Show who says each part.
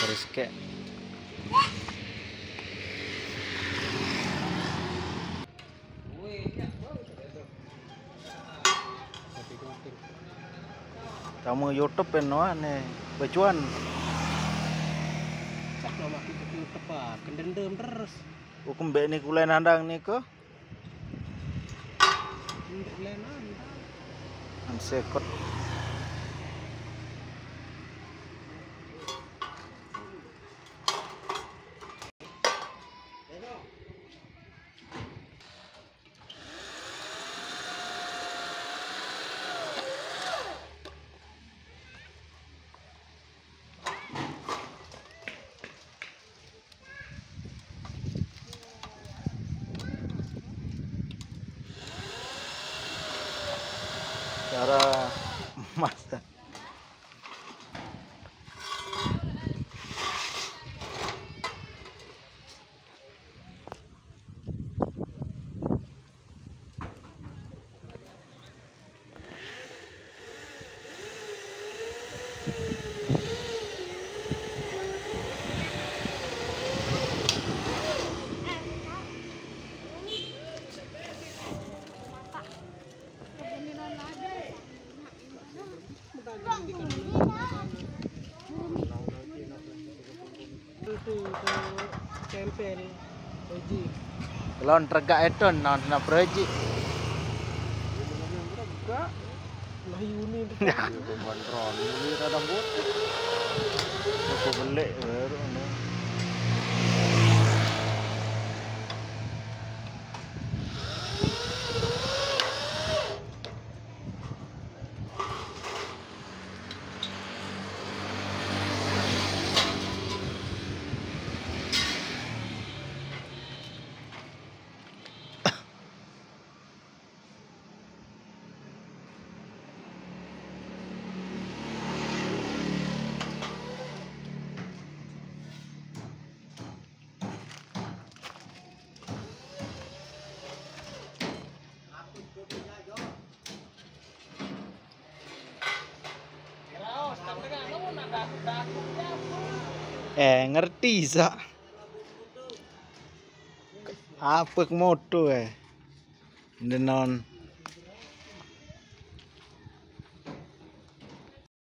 Speaker 1: Terus kayak kamu YouTube kan no ane bacuan
Speaker 2: Cak nama kita tuh tepat, kendendem terus.
Speaker 1: hukum mbak ini kulai nandang nih ko
Speaker 2: Ndek lenan.
Speaker 1: sekot cara masa
Speaker 2: itu ke tempel
Speaker 1: proji tergak itu iya, non na proji
Speaker 2: lah
Speaker 1: ini kontrol ini ada bot aku belik baru eh ngerti sa apa moto eh. Denon